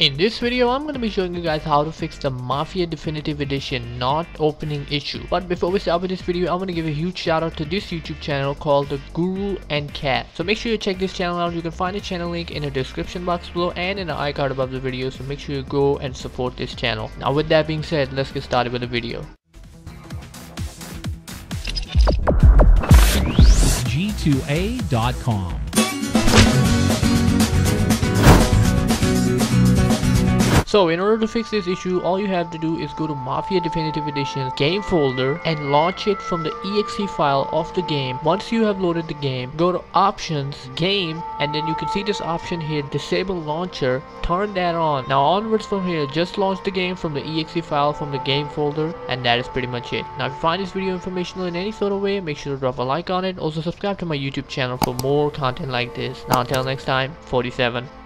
In this video, I'm going to be showing you guys how to fix the Mafia Definitive Edition not opening issue. But before we start with this video, I want to give a huge shout out to this YouTube channel called The Guru and Cat. So make sure you check this channel out. You can find the channel link in the description box below and in the iCard above the video. So make sure you go and support this channel. Now with that being said, let's get started with the video. g2a.com. So in order to fix this issue, all you have to do is go to Mafia Definitive Edition's game folder and launch it from the exe file of the game. Once you have loaded the game, go to options, game, and then you can see this option here, disable launcher, turn that on. Now onwards from here, just launch the game from the exe file from the game folder and that is pretty much it. Now if you find this video informational in any sort of way, make sure to drop a like on it. Also subscribe to my YouTube channel for more content like this. Now until next time, 47 out.